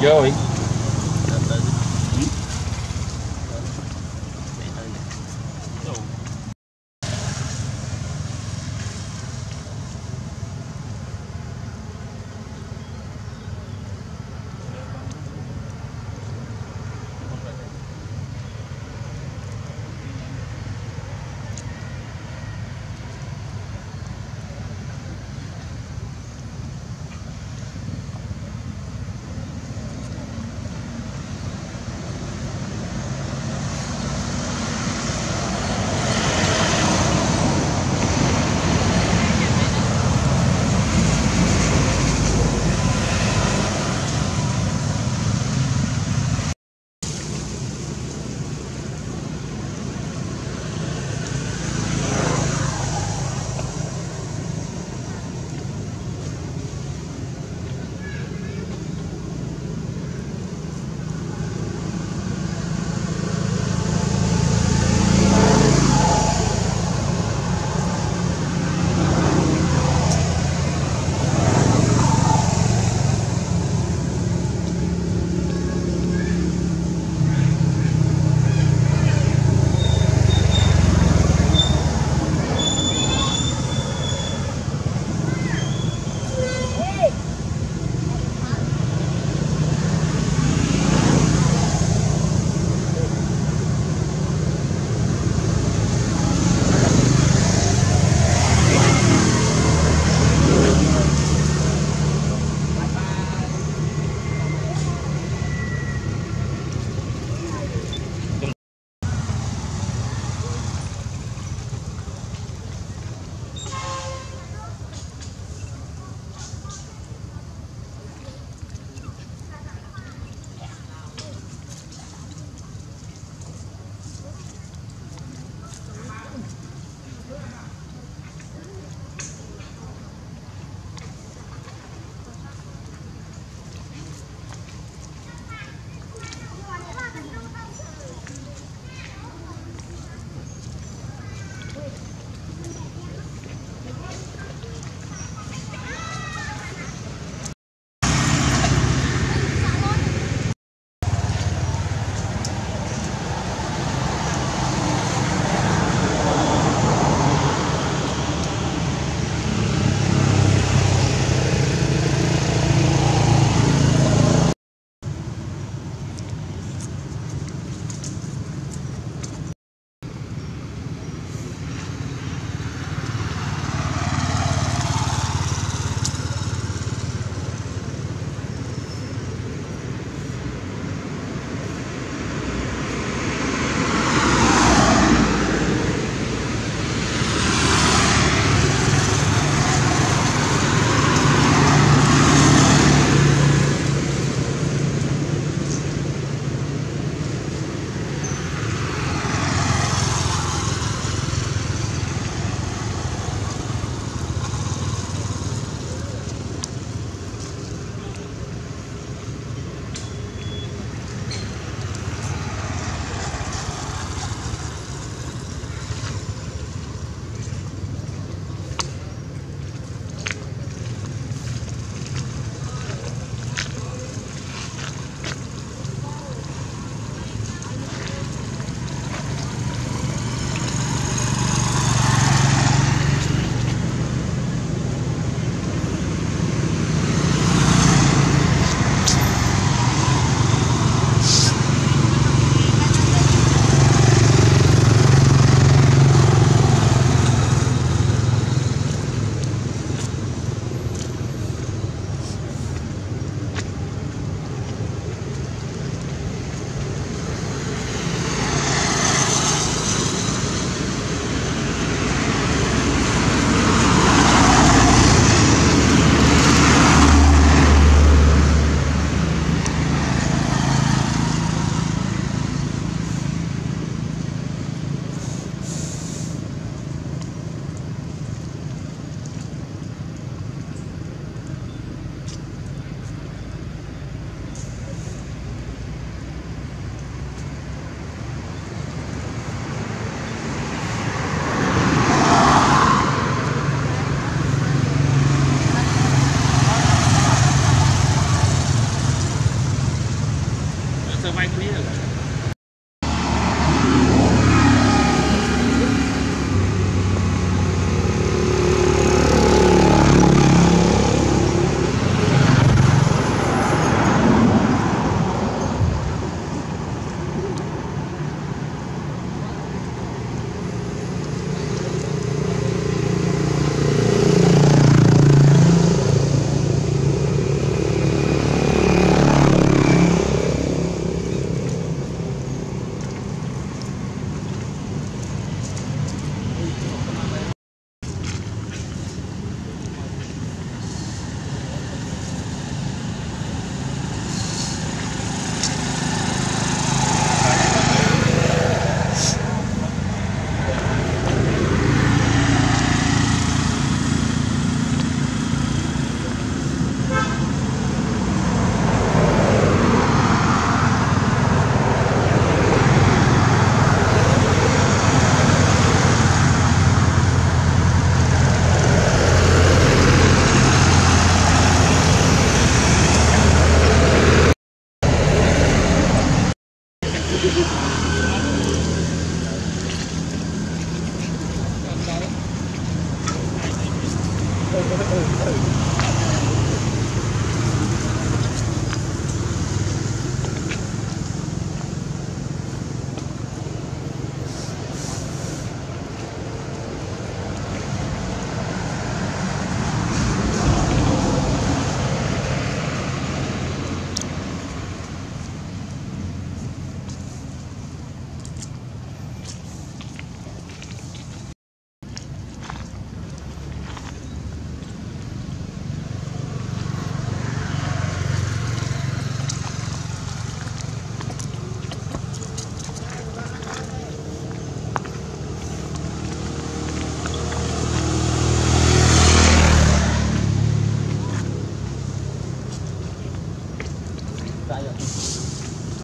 Joey. no, oh.